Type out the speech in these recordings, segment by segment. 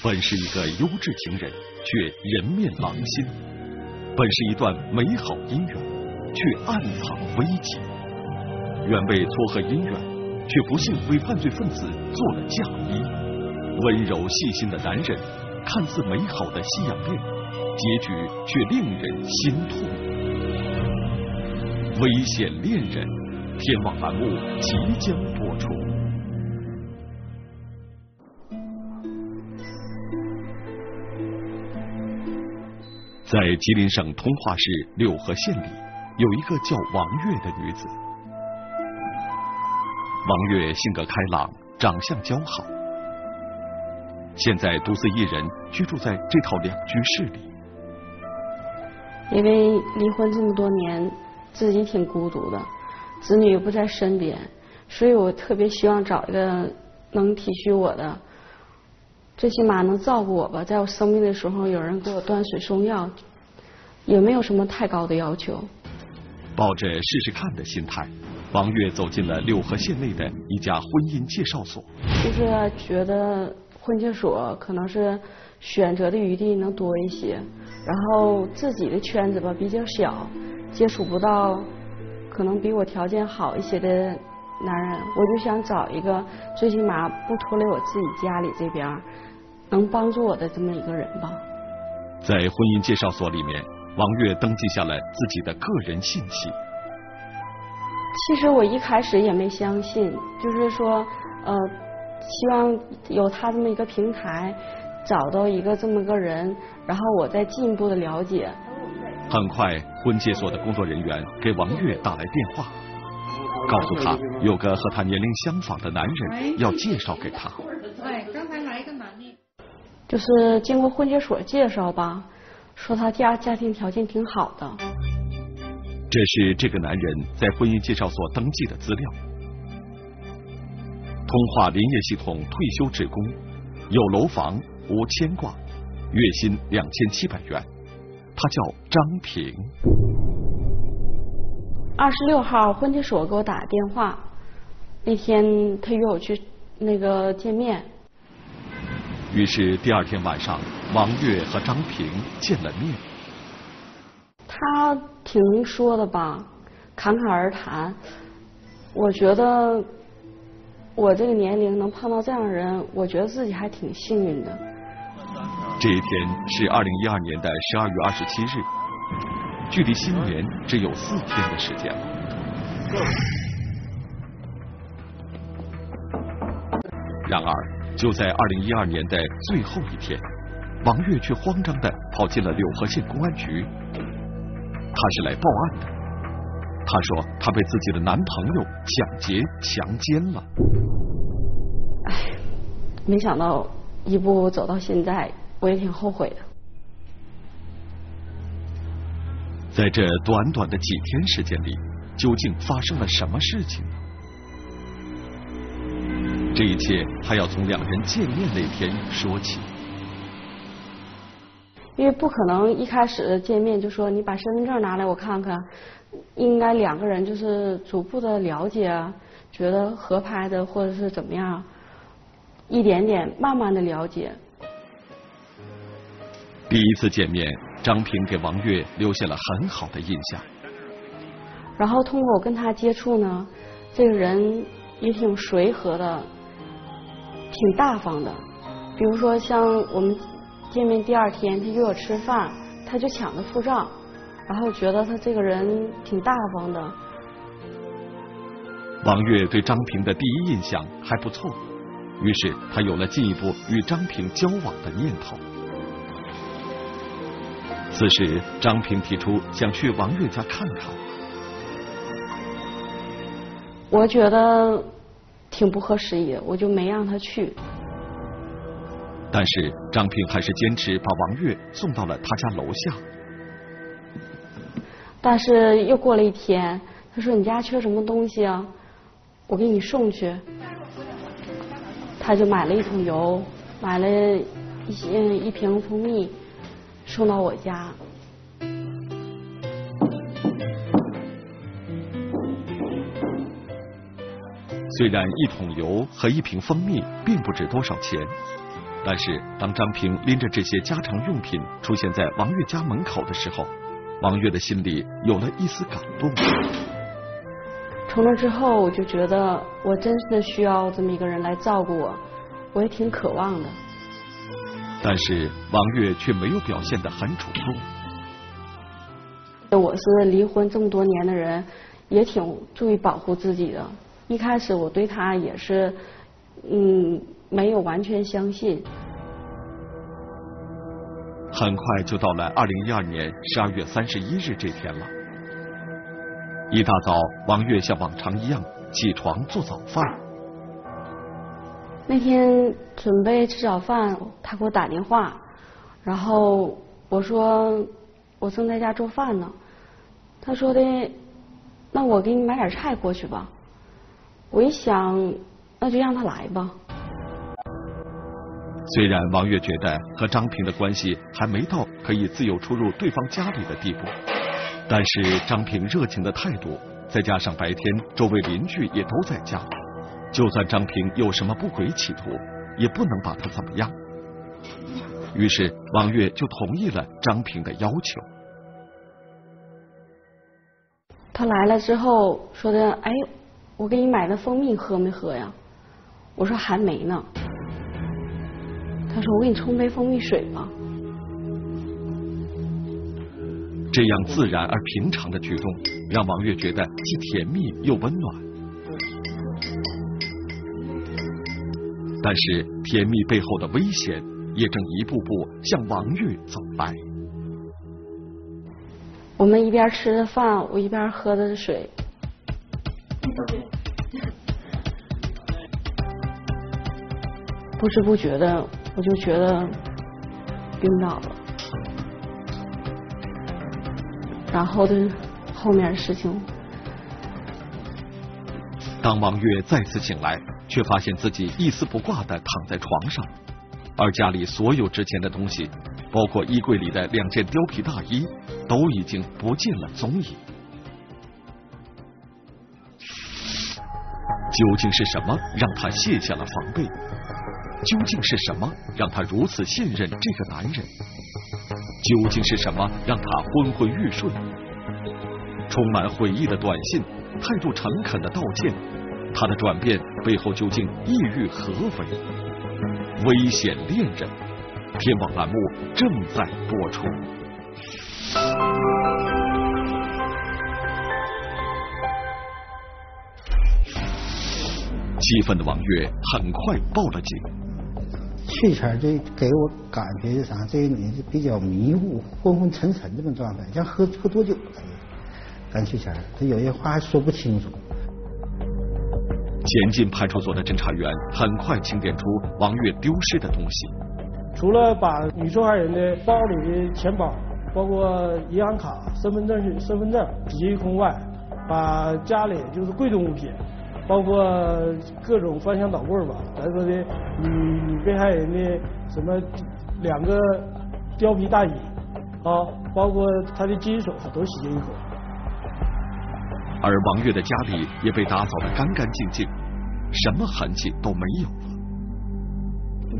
本是一个优质情人，却人面狼心；本是一段美好姻缘，却暗藏危机。原为撮合姻缘，却不幸为犯罪分子做了嫁衣。温柔细心的男人，看似美好的夕阳恋，结局却令人心痛。危险恋人，天网栏目即将播出。在吉林省通化市柳河县里，有一个叫王月的女子。王月性格开朗，长相姣好，现在独自一人居住在这套两居室里。因为离婚这么多年，自己挺孤独的，子女又不在身边，所以我特别希望找一个能体恤我的。最起码能照顾我吧，在我生病的时候有人给我端水送药，也没有什么太高的要求。抱着试试看的心态，王月走进了柳河县内的一家婚姻介绍所。就是觉得婚介所可能是选择的余地能多一些，然后自己的圈子吧比较小，接触不到可能比我条件好一些的男人，我就想找一个最起码不拖累我自己家里这边。能帮助我的这么一个人吧。在婚姻介绍所里面，王月登记下了自己的个人信息。其实我一开始也没相信，就是说，呃，希望有他这么一个平台，找到一个这么个人，然后我再进一步的了解。很快，婚介所的工作人员给王月打来电话，告诉他有个和他年龄相仿的男人要介绍给他。就是经过婚介所介绍吧，说他家家庭条件挺好的。这是这个男人在婚姻介绍所登记的资料。通化林业系统退休职工，有楼房，无牵挂，月薪两千七百元。他叫张平。二十六号婚介所给我打电话，那天他约我去那个见面。于是第二天晚上，王月和张平见了面。他挺能说的吧，侃侃而谈。我觉得我这个年龄能碰到这样的人，我觉得自己还挺幸运的。这一天是二零一二年的十二月二十七日，距离新年只有四天的时间了。然而。就在二零一二年的最后一天，王月却慌张的跑进了柳河县公安局。他是来报案的。他说他被自己的男朋友抢劫、强奸了。哎，没想到一步走到现在，我也挺后悔的。在这短短的几天时间里，究竟发生了什么事情呢？这一切还要从两人见面那天说起，因为不可能一开始见面就说你把身份证拿来我看看，应该两个人就是逐步的了解，觉得合拍的或者是怎么样，一点点慢慢的了解。第一次见面，张平给王月留下了很好的印象。然后通过我跟他接触呢，这个人也挺随和的。挺大方的，比如说像我们见面第二天，他约我吃饭，他就抢着付账，然后觉得他这个人挺大方的。王月对张平的第一印象还不错，于是他有了进一步与张平交往的念头。此时，张平提出想去王月家看看。我觉得。挺不合时宜，我就没让他去。但是张平还是坚持把王月送到了他家楼下。但是又过了一天，他说：“你家缺什么东西啊？我给你送去。”他就买了一桶油，买了一些一瓶蜂蜜，送到我家。虽然一桶油和一瓶蜂蜜并不值多少钱，但是当张平拎着这些家常用品出现在王月家门口的时候，王月的心里有了一丝感动。从那之后，我就觉得我真的需要这么一个人来照顾我，我也挺渴望的。但是王月却没有表现得很主动。我是离婚这么多年的人，也挺注意保护自己的。一开始我对他也是，嗯，没有完全相信。很快就到了二零一二年十二月三十一日这天了。一大早，王月像往常一样起床做早饭。那天准备吃早饭，他给我打电话，然后我说我正在家做饭呢。他说的，那我给你买点菜过去吧。我一想，那就让他来吧。虽然王月觉得和张平的关系还没到可以自由出入对方家里的地步，但是张平热情的态度，再加上白天周围邻居也都在家，就算张平有什么不轨企图，也不能把他怎么样。于是王月就同意了张平的要求。他来了之后说的，哎，我给你买的蜂蜜喝没喝呀？我说还没呢。他说我给你冲杯蜂蜜水吧。这样自然而平常的举动，让王月觉得既甜蜜又温暖。但是甜蜜背后的危险，也正一步步向王月走来。我们一边吃着饭，我一边喝着水。不知不觉的，我就觉得晕倒了。然后的后面的事情，当王月再次醒来，却发现自己一丝不挂的躺在床上，而家里所有值钱的东西，包括衣柜里的两件貂皮大衣，都已经不见了踪影。究竟是什么让他卸下了防备？究竟是什么让他如此信任这个男人？究竟是什么让他昏昏欲睡？充满悔意的短信，态度诚恳的道歉，他的转变背后究竟意欲何为？危险恋人，天网栏目正在播出。气愤的王月很快报了警。去前这给我感觉是啥？这个女的比较迷糊、昏昏沉沉这种状态，像喝喝多酒似的。赶去前，他有些话还说不清楚。前进派出所的侦查员很快清点出王月丢失的东西。除了把女受害人的包里的钱包、包括银行卡、身份证、身份证洗一空外，把家里就是贵重物品。包括各种翻箱倒柜吧，咱说的女女被害人的什么两个貂皮大衣啊，包括她的金首饰都洗劫一空。而王月的家里也被打扫的干干净净，什么痕迹都没有了。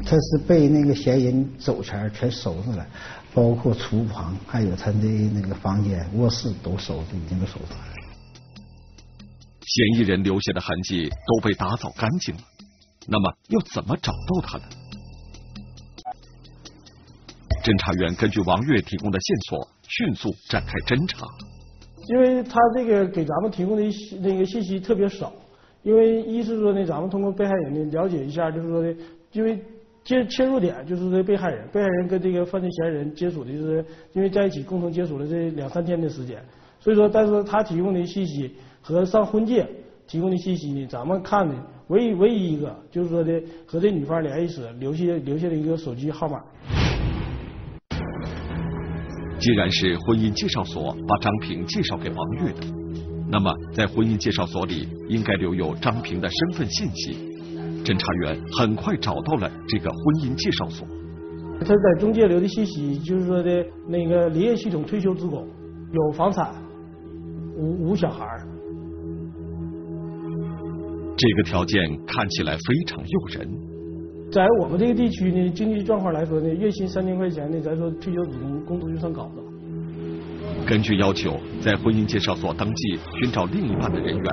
他是被那个嫌疑人走前全收拾了，包括厨房还有他的那个房间、卧室都收拾，已经都收拾了。嫌疑人留下的痕迹都被打扫干净了，那么要怎么找到他呢？侦查员根据王月提供的线索，迅速展开侦查。因为他这个给咱们提供的那个信息特别少，因为一是说呢，咱们通过被害人呢了解一下，就是说的，因为切切入点就是这被害人，被害人跟这个犯罪嫌疑人接触的是，因为在一起共同接触了这两三天的时间，所以说，但是他提供的信息。和上婚介提供的信息呢，咱们看的唯一唯一一个就是说的和这女方联系时留下留下的一个手机号码。既然是婚姻介绍所把张平介绍给王月的，那么在婚姻介绍所里应该留有张平的身份信息。侦查员很快找到了这个婚姻介绍所。他在中介留的信息就是说的那个林业系统退休职工，有房产，无无小孩这个条件看起来非常诱人。在我们这个地区呢，经济状况来说呢，月薪三千块钱呢，咱说退休职工工资就算高的。根据要求，在婚姻介绍所登记寻找另一半的人员，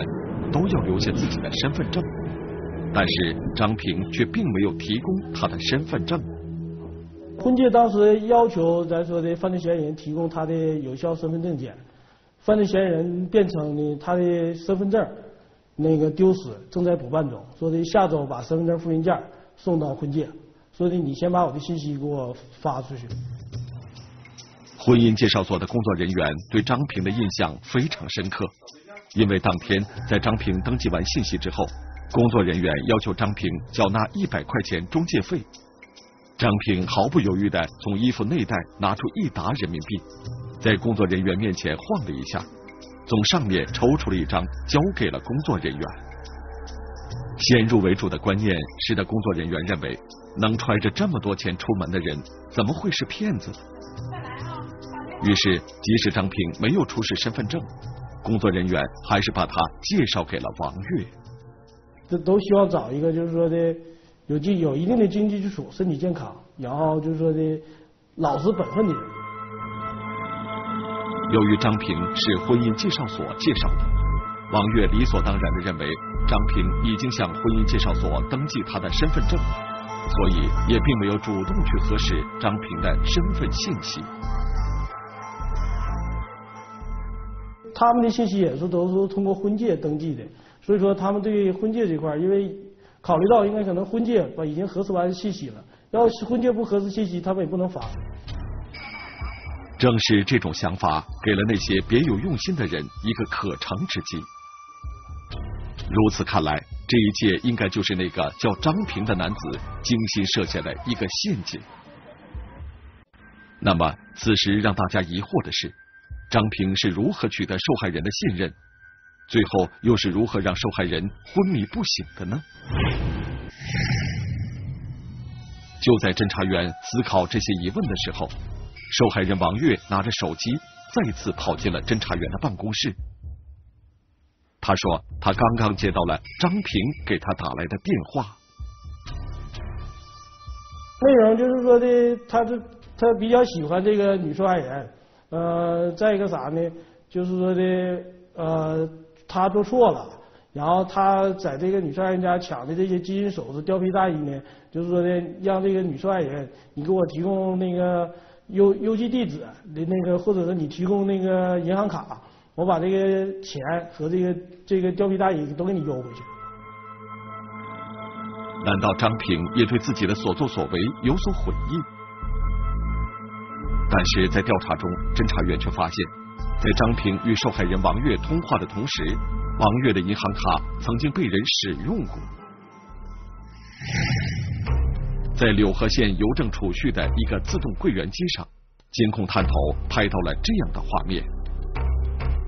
都要留下自己的身份证。但是张平却并没有提供他的身份证。婚介当时要求咱说的犯罪嫌疑人提供他的有效身份证件，犯罪嫌疑人辩称呢，他的身份证那个丢失，正在补办中，说的下周把身份证复印件送到婚介，说的你先把我的信息给我发出去。婚姻介绍所的工作人员对张平的印象非常深刻，因为当天在张平登记完信息之后，工作人员要求张平缴纳一百块钱中介费。张平毫不犹豫地从衣服内袋拿出一沓人民币，在工作人员面前晃了一下，从上面抽出了一张，交给了工作人员。先入为主的观念使得工作人员认为，能揣着这么多钱出门的人，怎么会是骗子？于是，即使张平没有出示身份证，工作人员还是把他介绍给了王月。这都希望找一个，就是说的。有经有一定的经济基础、身体健康，然后就是说的老实本分的人。由于张平是婚姻介绍所介绍的，王月理所当然的认为张平已经向婚姻介绍所登记他的身份证，所以也并没有主动去核实张平的身份信息。他们的信息也是都是通过婚介登记的，所以说他们对婚介这块，因为。考虑到应该可能婚介把已经核实完信息了，要是婚介不核实信息，他们也不能发。正是这种想法，给了那些别有用心的人一个可乘之机。如此看来，这一切应该就是那个叫张平的男子精心设下的一个陷阱。那么，此时让大家疑惑的是，张平是如何取得受害人的信任？最后又是如何让受害人昏迷不醒的呢？就在侦查员思考这些疑问的时候，受害人王月拿着手机再次跑进了侦查员的办公室。他说：“他刚刚接到了张平给他打来的电话，内容就是说的，他是他比较喜欢这个女受害人，呃，再一个啥呢？就是说的，呃。”他做错了，然后他在这个女受害人家抢的这些金银首饰、貂皮大衣呢，就是说呢，让这个女受害人，你给我提供那个邮邮寄地址的那个，或者是你提供那个银行卡，我把这个钱和这个这个貂皮大衣都给你邮回去。难道张平也对自己的所作所为有所悔意？但是在调查中，侦查员却发现。在张平与受害人王月通话的同时，王月的银行卡曾经被人使用过。在柳河县邮政储蓄的一个自动柜员机上，监控探头拍到了这样的画面。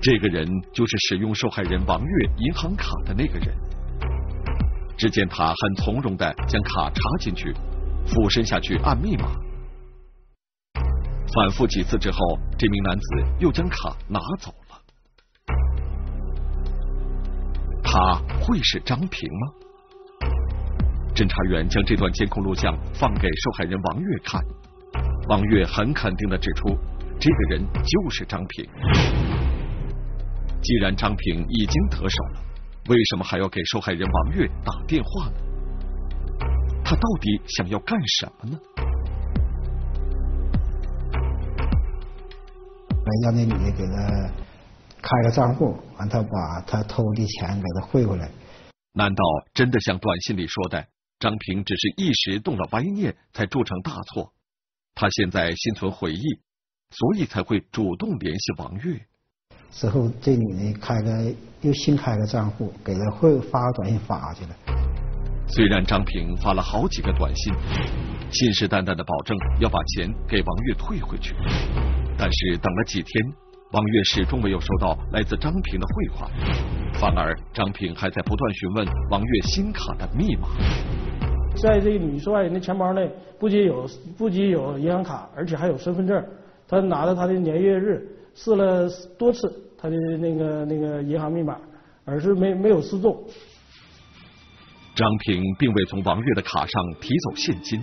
这个人就是使用受害人王月银行卡的那个人。只见他很从容的将卡插进去，俯身下去按密码。反复几次之后，这名男子又将卡拿走了。他会是张平吗？侦查员将这段监控录像放给受害人王月看，王月很肯定的指出，这个人就是张平。既然张平已经得手了，为什么还要给受害人王月打电话呢？他到底想要干什么呢？让那女的给他开个账户，完他把他偷的钱给他汇回来。难道真的像短信里说的，张平只是一时动了歪念，才铸成大错？他现在心存悔意，所以才会主动联系王月。之后这女的开个又新开个账户，给他会发个短信发去了。虽然张平发了好几个短信，信誓旦旦的保证要把钱给王月退回去。但是等了几天，王月始终没有收到来自张平的汇款，反而张平还在不断询问王月新卡的密码。在这个女受害人的钱包内，不仅有不仅有银行卡，而且还有身份证。他拿着他的年月日试了多次他的那个那个银行密码，而是没没有失中。张平并未从王月的卡上提走现金，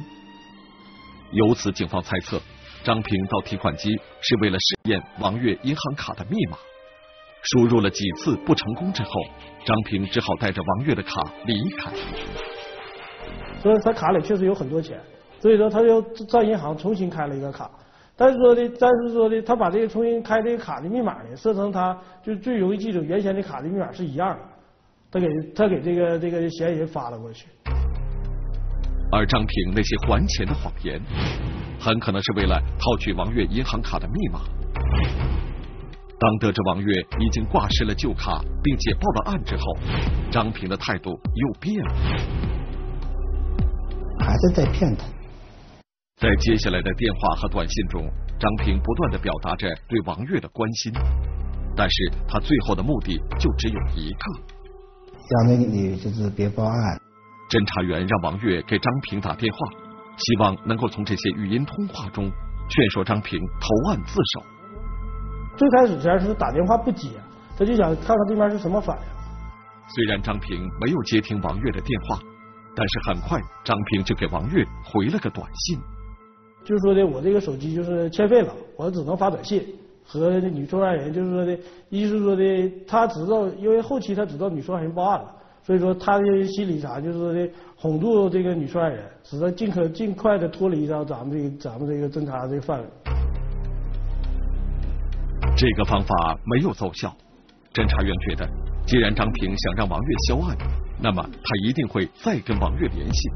由此警方猜测，张平到提款机是为了试验王月银行卡的密码。输入了几次不成功之后，张平只好带着王月的卡离开。所以他卡里确实有很多钱，所以说他又在银行重新开了一个卡。但是说的，但是说的，他把这个重新开这个卡的密码呢，设成他就最容易记住原先的卡的密码是一样的。他给他给这个这个嫌疑人发了过去。而张平那些还钱的谎言，很可能是为了套取王月银行卡的密码。当得知王月已经挂失了旧卡，并且报了案之后，张平的态度又变了，还是在骗他。在接下来的电话和短信中，张平不断的表达着对王月的关心，但是他最后的目的就只有一个，让那个女就是别报案。侦查员让王月给张平打电话，希望能够从这些语音通话中劝说张平投案自首。最开始前是打电话不接，他就想看看对面是什么反应。虽然张平没有接听王月的电话，但是很快张平就给王月回了个短信，就是说的我这个手机就是欠费了，我只能发短信和女受害人，就是说的，一是说的他知道，因为后期他知道女受害人报案了，所以说他的心理啥就是说的哄住这个女受害人，使他尽可尽快的脱离到咱们这个咱们这个侦查这个范围。这个方法没有奏效，侦查员觉得，既然张平想让王月销案，那么他一定会再跟王月联系，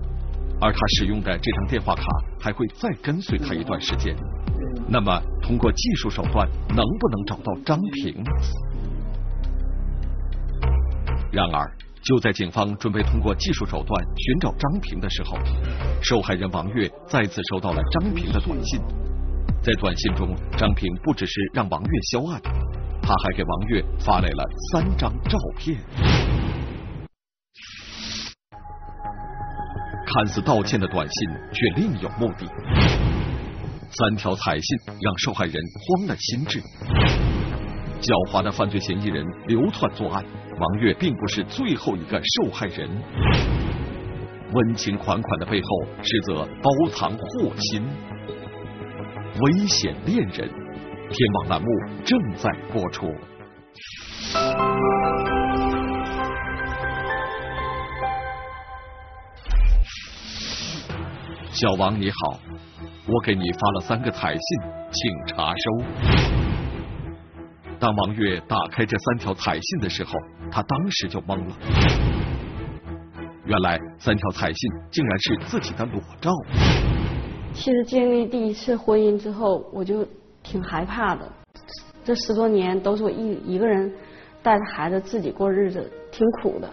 而他使用的这张电话卡还会再跟随他一段时间。那么，通过技术手段，能不能找到张平？然而，就在警方准备通过技术手段寻找张平的时候，受害人王月再次收到了张平的短信。在短信中，张平不只是让王月销案，他还给王月发来了三张照片。看似道歉的短信，却另有目的。三条彩信让受害人慌了心智。狡猾的犯罪嫌疑人流窜作案，王月并不是最后一个受害人。温情款款的背后，实则包藏祸心。危险恋人，天网栏目正在播出。小王你好，我给你发了三个彩信，请查收。当王月打开这三条彩信的时候，他当时就懵了。原来三条彩信竟然是自己的裸照。其实经历第一次婚姻之后，我就挺害怕的。这十多年都是我一一个人带着孩子自己过日子，挺苦的。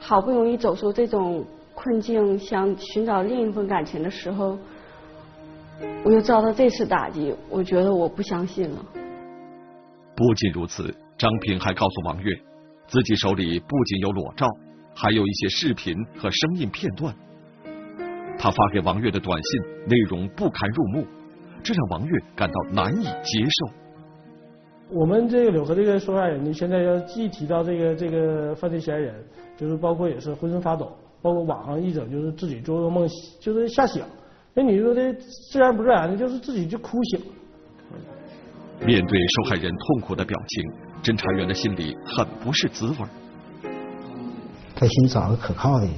好不容易走出这种困境，想寻找另一份感情的时候，我又遭到这次打击，我觉得我不相信了。不仅如此，张平还告诉王月，自己手里不仅有裸照，还有一些视频和声音片段。他发给王月的短信内容不堪入目，这让王月感到难以接受。我们这个柳河这个受害人，你现在要既提到这个这个犯罪嫌疑人，就是包括也是浑身发抖，包括网上一整就是自己做噩梦，就是瞎想。那你说的自然不自然的，就是自己就哭醒。面对受害人痛苦的表情，侦查员的心里很不是滋味。他先找个可靠的，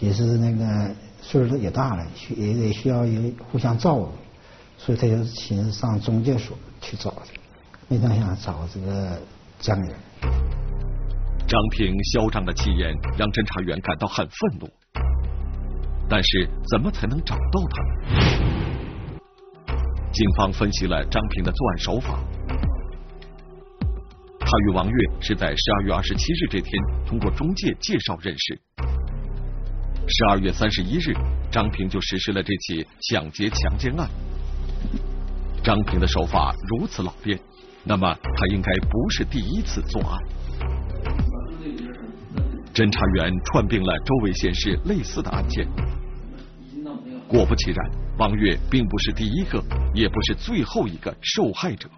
也是那个。岁数也大了，需也得需要一互相照顾，所以他就寻思上中介所去找去，没成想找这个江人。张平嚣张的气焰让侦查员感到很愤怒，但是怎么才能找到他呢？警方分析了张平的作案手法，他与王月是在十二月二十七日这天通过中介介绍认识。十二月三十一日，张平就实施了这起抢劫强奸案。张平的手法如此老练，那么他应该不是第一次作案。侦查员串并了周围县市类似的案件，果不其然，王月并不是第一个，也不是最后一个受害者。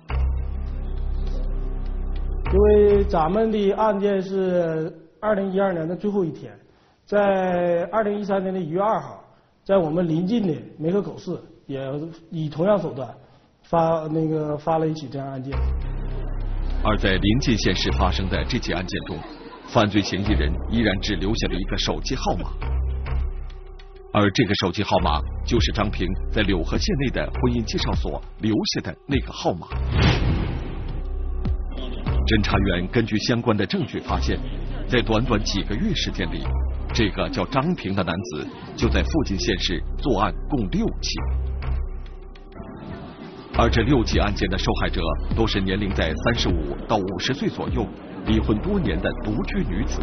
因为咱们的案件是二零一二年的最后一天。在二零一三年的一月二号，在我们临近的梅河口市，也以同样手段发那个发了一起这样案件。而在临近县市发生的这起案件中，犯罪嫌疑人依然只留下了一个手机号码，而这个手机号码就是张平在柳河县内的婚姻介绍所留下的那个号码。侦查员根据相关的证据发现，在短短几个月时间里，这个叫张平的男子就在附近县市作案共六起。而这六起案件的受害者都是年龄在三十五到五十岁左右、离婚多年的独居女子，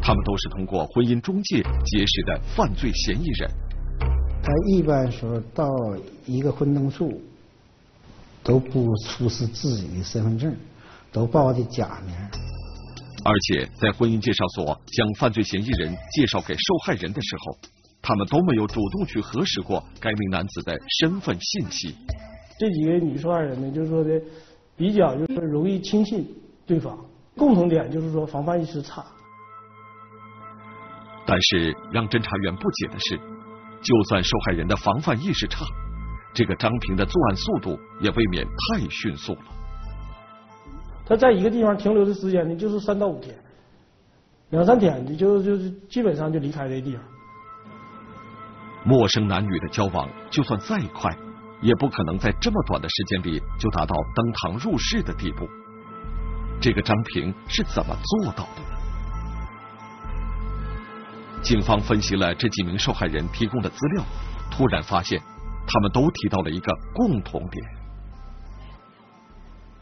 他们都是通过婚姻中介结识的犯罪嫌疑人。他一般说到一个婚登处，都不出示自己的身份证，都报的假名。而且在婚姻介绍所将犯罪嫌疑人介绍给受害人的时候，他们都没有主动去核实过该名男子的身份信息。这几个女受害人呢，就是说的比较就是容易轻信对方，共同点就是说防范意识差。但是让侦查员不解的是，就算受害人的防范意识差，这个张平的作案速度也未免太迅速了。他在一个地方停留的时间呢，就是三到五天，两三天你就就是基本上就离开这地方。陌生男女的交往，就算再快。也不可能在这么短的时间里就达到登堂入室的地步。这个张平是怎么做到的呢？警方分析了这几名受害人提供的资料，突然发现他们都提到了一个共同点：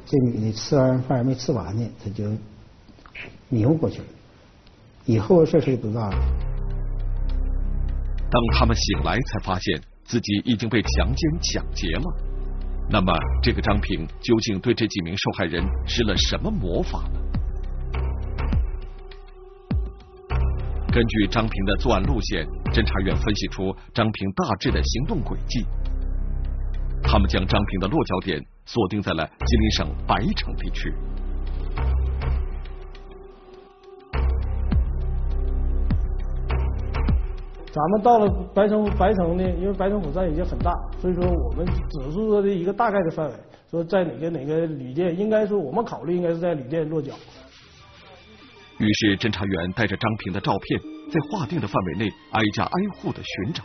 这女的吃完饭没吃完呢，她就迷糊过去了，以后的事谁也不知道了。当他们醒来，才发现。自己已经被强奸抢劫了，那么这个张平究竟对这几名受害人施了什么魔法呢？根据张平的作案路线，侦查员分析出张平大致的行动轨迹。他们将张平的落脚点锁定在了吉林省白城地区。咱们到了白城，白城呢，因为白城火车站已经很大，所以说我们只是说的一个大概的范围，说在哪个哪个旅店，应该说我们考虑应该是在旅店落脚。于是侦查员带着张平的照片，在划定的范围内挨家挨户的寻找。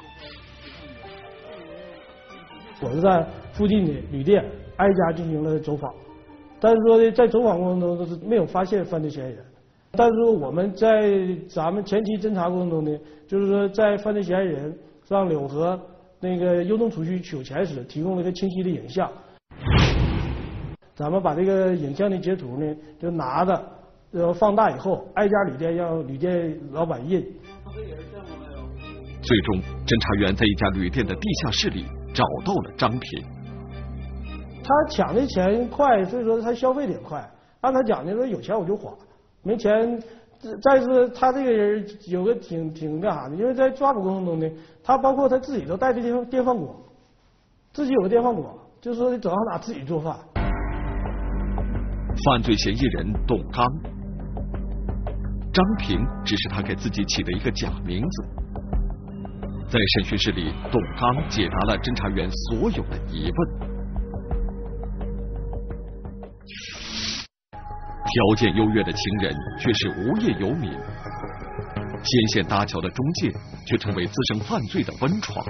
我是在附近的旅店挨家进行了走访，但是说呢在走访过程中都是没有发现犯罪嫌疑人。但是我们在咱们前期侦查过程中呢，就是说在犯罪嫌疑人上柳河那个优动储蓄取钱时，提供了一个清晰的影像。咱们把这个影像的截图呢，就拿着，呃放大以后，挨家旅店让旅店老板印。最终，侦查员在一家旅店的地下室里找到了张平。他抢的钱快，所以说他消费的也快。按他讲的说，有钱我就花。没钱，再是他这个人有个挺挺干啥的，因为在抓捕过程中呢，他包括他自己都带着电电饭锅，自己有个电饭锅，就是说你走到哪自己做饭。犯罪嫌疑人董刚，张平只是他给自己起的一个假名字。在审讯室里，董刚解答了侦查员所有的疑问。条件优越的情人却是无业游民，牵线搭桥的中介却成为滋生犯罪的温床。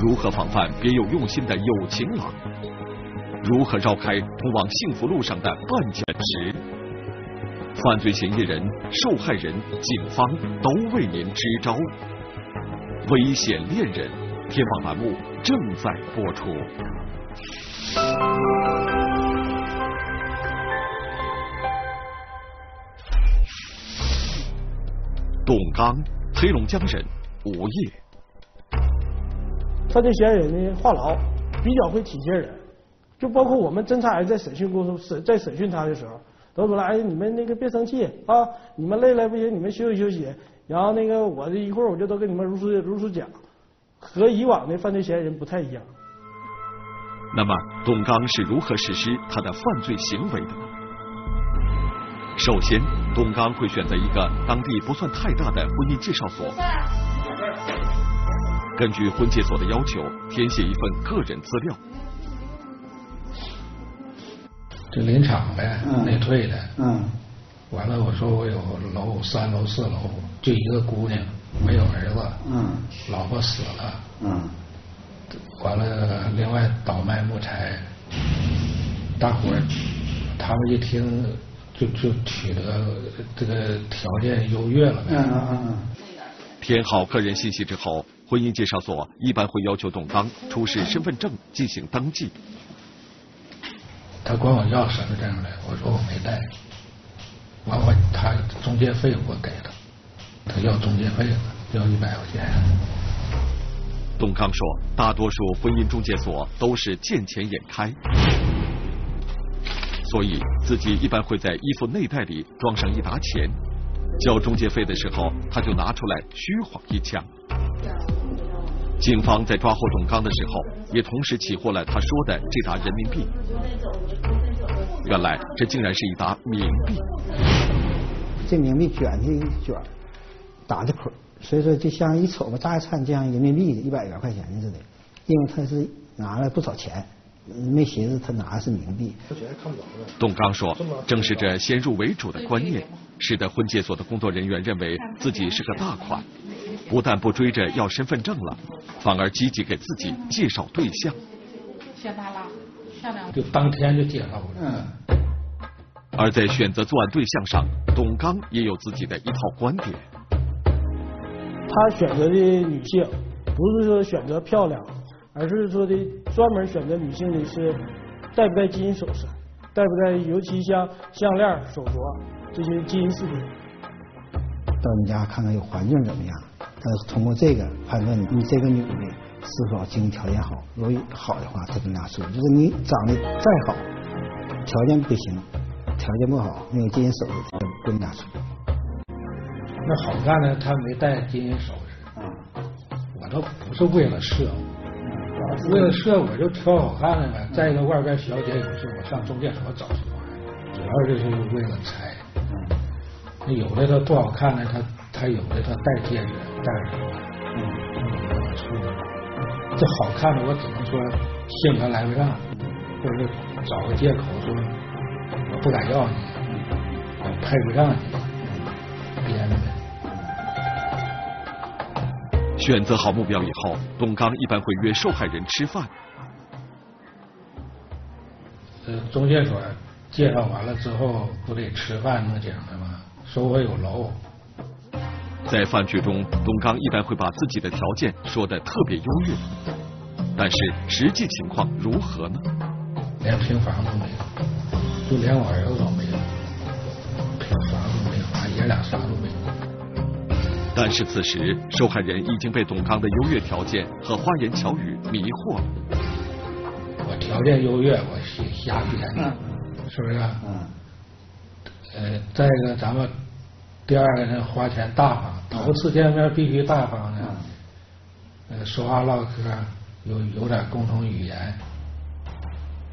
如何防范别有用心的有情郎？如何绕开通往幸福路上的绊脚石？犯罪嫌疑人、受害人、警方都为您支招。危险恋人，天网栏目正在播出。董刚，黑龙江人，无业。犯罪嫌疑人呢，话痨，比较会体贴人，就包括我们侦查员在审讯过程审在审讯他的时候，都说了，哎，你们那个别生气啊，你们累了不行，你们休息休息。然后那个我这一会儿我就都跟你们如实如实讲，和以往的犯罪嫌疑人不太一样。那么，董刚是如何实施他的犯罪行为的呢？首先，东刚会选择一个当地不算太大的婚姻介绍所，根据婚介所的要求，填写一份个人资料。这临场呗，内退的。嗯。完了，我说我有楼三楼四楼，就一个姑娘，没有儿子。嗯。老婆死了。嗯。完了，另外倒卖木材，大伙儿他们一听就就取得这个条件优越了。嗯嗯嗯。填好个人信息之后，婚姻介绍所一般会要求董刚出示身份证进行登记。他管我要身份证来，我说我没带。完我他中介费我给他，他要中介费了，要一百块钱。董刚说，大多数婚姻中介所都是见钱眼开，所以自己一般会在衣服内袋里装上一沓钱，交中介费的时候他就拿出来虚晃一枪。警方在抓获董刚的时候，也同时起获了他说的这沓人民币。原来这竟然是一沓冥币。这冥币卷的卷，打的捆，所以说就像一瞅吧，乍一看就像人民币一百元块钱似的。因为他是拿了不少钱，没寻思他拿的是冥币。董刚说，正是这先入为主的观念，使得婚介所的工作人员认为自己是个大款。不但不追着要身份证了，反而积极给自己介绍对象。谢他了，漂亮。就当天就介绍过来。嗯。而在选择作案对象上，董刚也有自己的一套观点。他选择的女性，不是说选择漂亮，而是说的专门选择女性的是戴不戴金银首饰，戴不戴，尤其像项链、手镯这些金银饰品。到你家看看有环境怎么样？他通过这个判断你这个女的是否经济条件好，如果好的话，他就拿出。就是你长得再好，条件不行，条件不好，没有金银首饰，他不拿出。那好看的他没戴金银首饰，我倒不是为了色，为了色我就挑好看的呗。再一个外边小姐有事，我上中介所找什么玩意儿？主要就是为了财。那有的他不好看的，他他有的他戴戒指。戴上了，嗯，这好看的我只能说性格来不上，或者是找个借口说我不敢要你，我配不上你，选择好目标以后，董刚一般会约受害人吃饭。呃，中介所介绍完了之后，不得吃饭那讲的吗？说我有楼。在饭局中，董刚一般会把自己的条件说的特别优越，但是实际情况如何呢？连平房都没有，就连我儿子都没有，平房都没有，俺爷俩啥都没有。但是此时，受害人已经被董刚的优越条件和花言巧语迷惑了。我条件优越，我瞎编，是不是？嗯。呃，再一个，咱们。第二个呢，花钱大方，头次见面必须大方呢。呃，说话唠嗑有有点共同语言。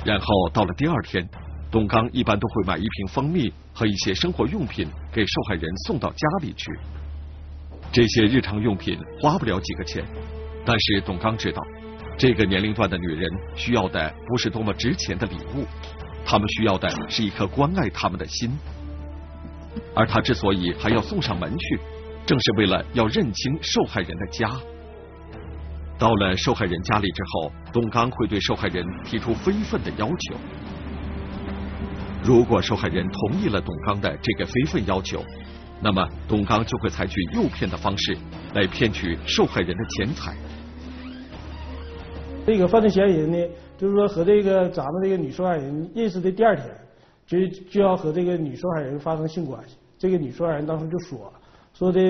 然后到了第二天，董刚一般都会买一瓶蜂蜜和一些生活用品给受害人送到家里去。这些日常用品花不了几个钱，但是董刚知道，这个年龄段的女人需要的不是多么值钱的礼物，她们需要的是一颗关爱她们的心。而他之所以还要送上门去，正是为了要认清受害人的家。到了受害人家里之后，董刚会对受害人提出非分的要求。如果受害人同意了董刚的这个非分要求，那么董刚就会采取诱骗的方式来骗取受害人的钱财。这个犯罪嫌疑人呢，就是说和这个咱们这个女受害人认识的第二天。就就要和这个女受害人发生性关系，这个女受害人当时就说，说的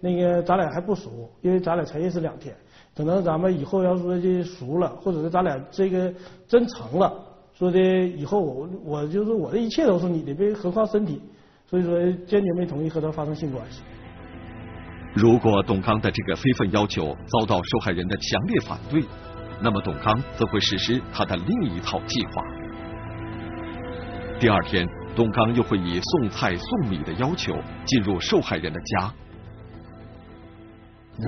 那个咱俩还不熟，因为咱俩才认识两天，可能咱们以后要说这熟了，或者是咱俩这个真成了，说的以后我我就是我的一切都是你的，别何况身体，所以说坚决没同意和他发生性关系。如果董刚的这个非分要求遭到受害人的强烈反对，那么董刚则会实施他的另一套计划。第二天，董刚又会以送菜送米的要求进入受害人的家。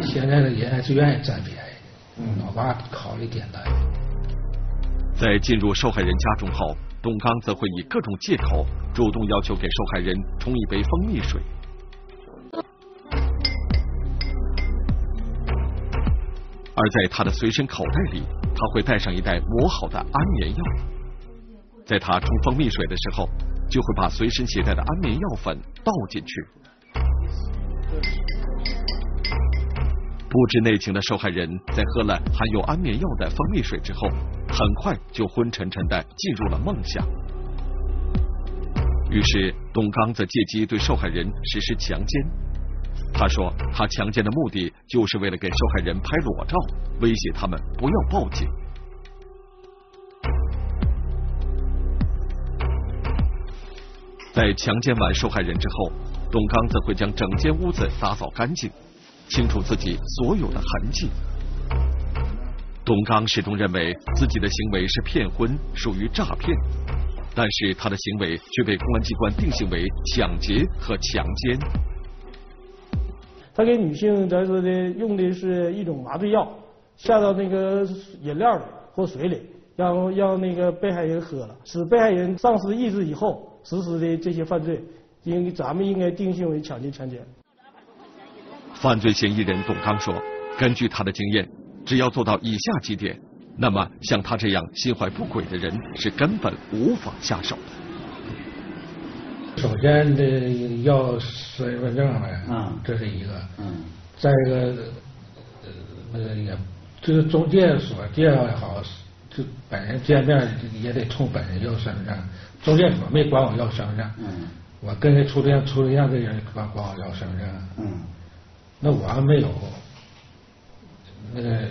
现在的人还是愿意占便宜，老爸考虑简单。在进入受害人家中后，董刚则会以各种借口主动要求给受害人冲一杯蜂蜜水。而在他的随身口袋里，他会带上一袋磨好的安眠药。在他冲蜂蜜水的时候，就会把随身携带的安眠药粉倒进去。不知内情的受害人在喝了含有安眠药的蜂蜜水之后，很快就昏沉沉的进入了梦乡。于是，董刚则借机对受害人实施强奸。他说，他强奸的目的就是为了给受害人拍裸照，威胁他们不要报警。在强奸完受害人之后，董刚则会将整间屋子打扫干净。清除自己所有的痕迹。董刚始终认为自己的行为是骗婚，属于诈骗，但是他的行为却被公安机关定性为抢劫和强奸。他给女性咱说的用的是一种麻醉药，下到那个饮料里或水里，让让那个被害人喝了，使被害人丧失意志以后实施的这些犯罪，应咱们应该定性为抢劫强奸。犯罪嫌疑人董刚说：“根据他的经验，只要做到以下几点，那么像他这样心怀不轨的人是根本无法下手的。首先得要身份证呗，嗯，这是一个，嗯，再一个，那个也，这个中介所介绍也好，就本人见面也得冲本人要身份证。中介所没管我要身份证，嗯，我跟人处对象处对象这人管管我要身份证，嗯。”那我还没有，那个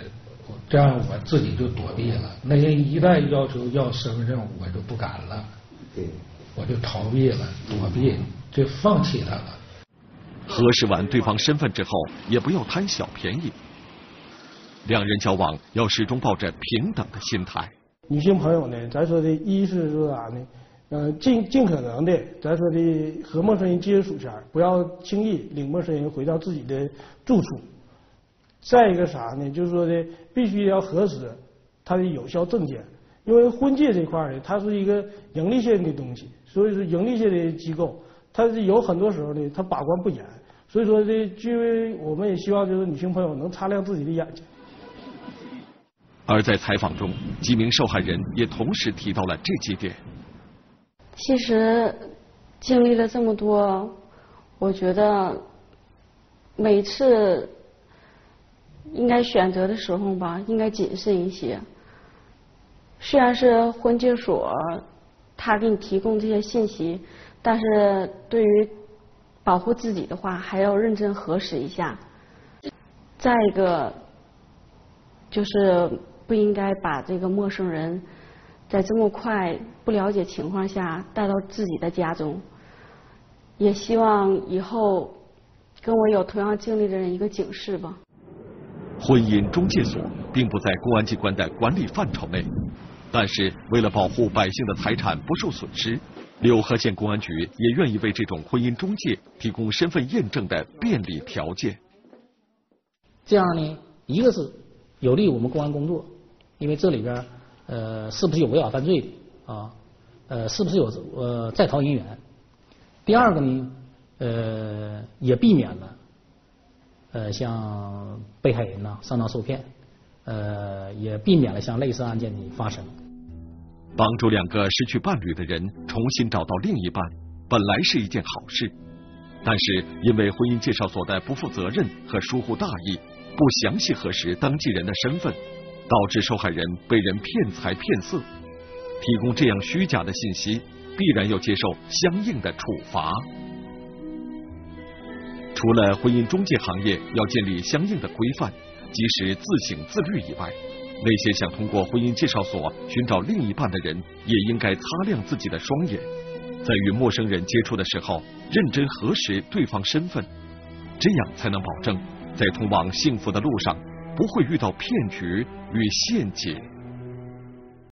这样我自己就躲避了。那些一旦要求要身份证，我就不敢了，对，我就逃避了，躲避，就放弃他了。核实完对方身份之后，也不要贪小便宜。两人交往要始终抱着平等的心态。女性朋友呢，咱说的一是说啥呢？嗯，尽尽可能的，咱说的和陌生人接触前，不要轻易领陌生人回到自己的住处。再一个啥呢？就是说的，必须要核实他的有效证件，因为婚介这块呢，它是一个盈利性的东西，所以说盈利性的机构，它是有很多时候呢，它把关不严。所以说这，据我们也希望就是女性朋友能擦亮自己的眼睛。而在采访中，几名受害人也同时提到了这几点。其实经历了这么多，我觉得每次应该选择的时候吧，应该谨慎一些。虽然是婚介所他给你提供这些信息，但是对于保护自己的话，还要认真核实一下。再一个就是不应该把这个陌生人。在这么快不了解情况下带到自己的家中，也希望以后跟我有同样经历的人一个警示吧。婚姻中介所并不在公安机关的管理范畴内，但是为了保护百姓的财产不受损失，柳河县公安局也愿意为这种婚姻中介提供身份验证的便利条件。这样呢，一个是有利我们公安工作，因为这里边。呃，是不是有违法犯罪啊？呃，是不是有呃在逃人员？第二个呢，呃，也避免了呃像被害人呐上当受骗，呃，也避免了像类似案件的发生。帮助两个失去伴侣的人重新找到另一半，本来是一件好事，但是因为婚姻介绍所的不负责任和疏忽大意，不详细核实登记人的身份。导致受害人被人骗财骗色，提供这样虚假的信息，必然要接受相应的处罚。除了婚姻中介行业要建立相应的规范，及时自省自律以外，那些想通过婚姻介绍所寻找另一半的人，也应该擦亮自己的双眼，在与陌生人接触的时候，认真核实对方身份，这样才能保证在通往幸福的路上。不会遇到骗局与陷阱。